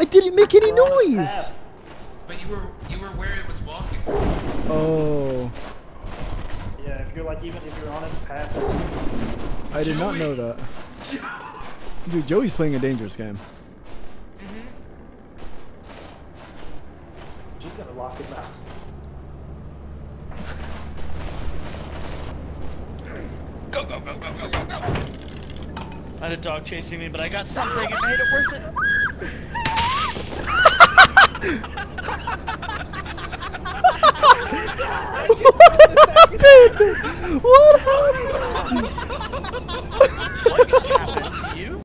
I didn't make any We're on his noise. But you were you were where it was walking. Oh, Yeah, if you're like even if you're on his path. I did not know that. Dude, Joey's playing a dangerous game. Mm-hmm. She's gonna lock him out. Go, go, go, go, go, go, go. I had a dog chasing me, but I got something and made it worth it what happened? What happened?